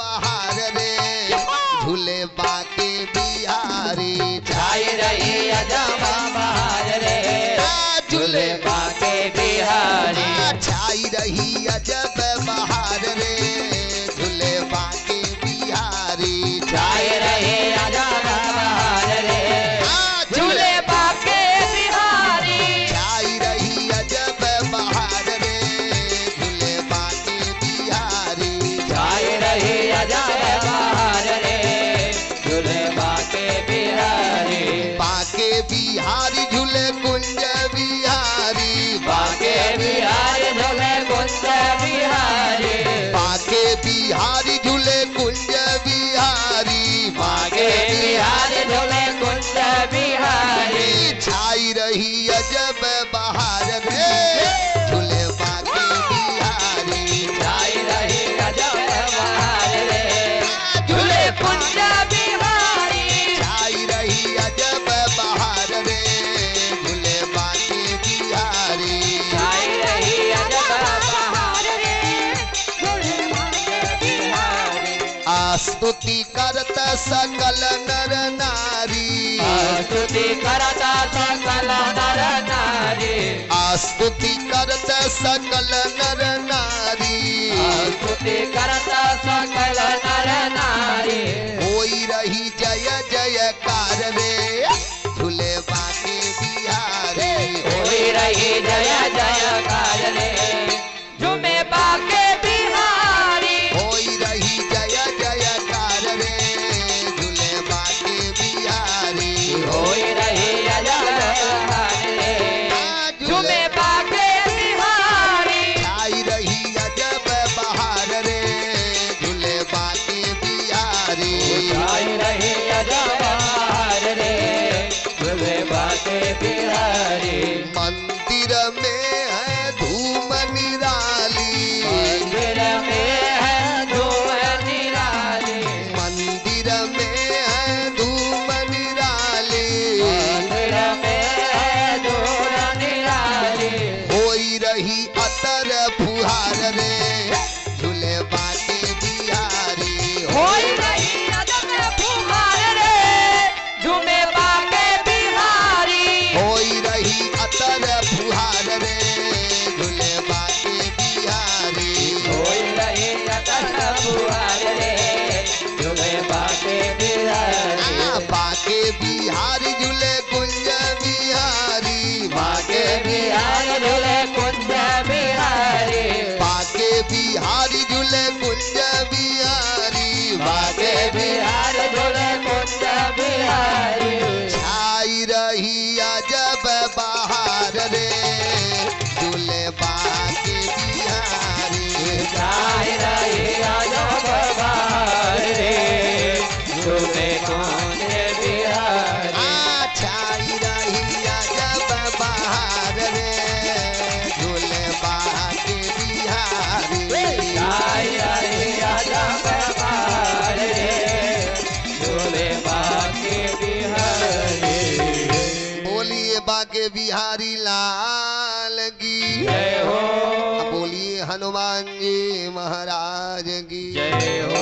बहार रे झूले बाके बाके बिहारी झूले कुंज बिहारी। बाके बिहारी झूले कुंज बिहारी। बाके बिहारी झूले कुंज बिहारी। बाके बिहारी झूले कुंज बिहारी। छाई रही अजब बहार रे आस्तुति करत सकल नर नारी। स्तुति करता सकल नर नारी। आस्तुति करत सकल नर नारी। स्तुति करता सकल नर नारी। होई रही जय जय कार रे झूले बाके बिहारी। होई रही जय जयकार रही अजब अजब फुहार रे झूमे बाके बिहारी झूले कुंज बिहारी। बाके बिहारी झूले कुंज बिहारी। झूले कुंज बिहारी। बाके बिहारी झूले कुंज बिहारी। बिहारी लाल की। जय हो। बोलिए हनुमान जी महाराज की। जय हो।